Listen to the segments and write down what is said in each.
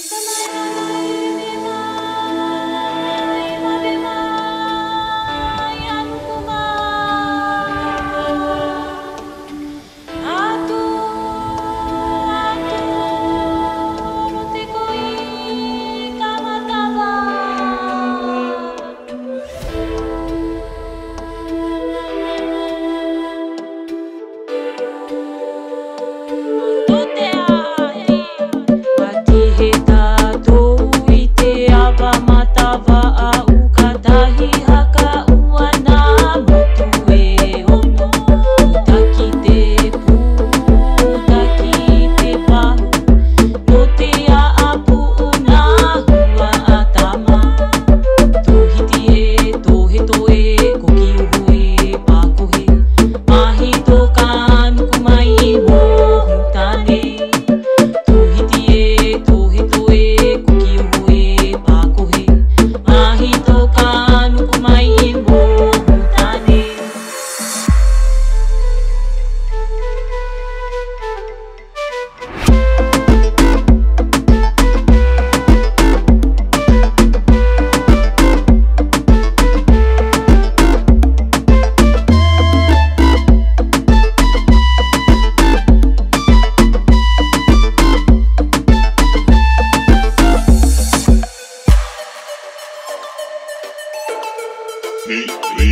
Ito na cookie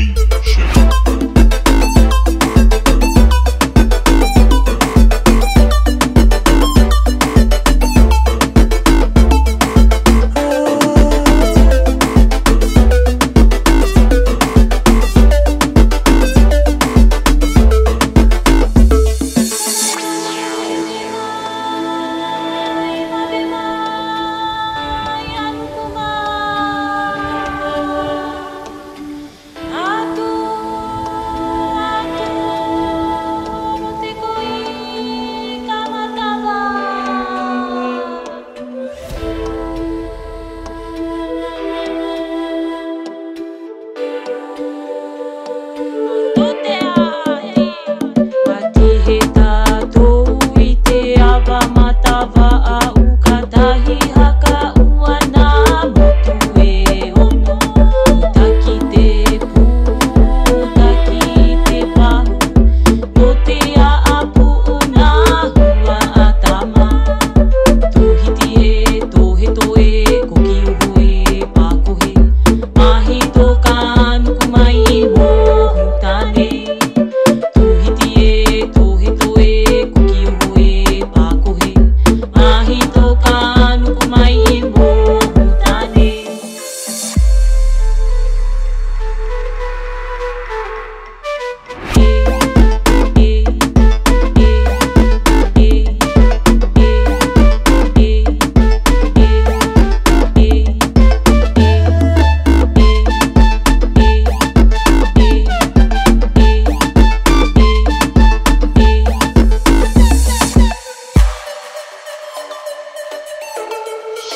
shit. a'u kadahi haka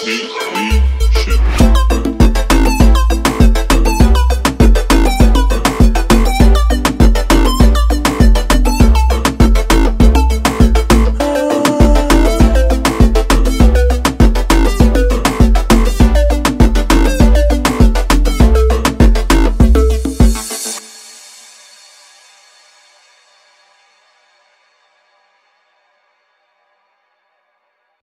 Sim, sim.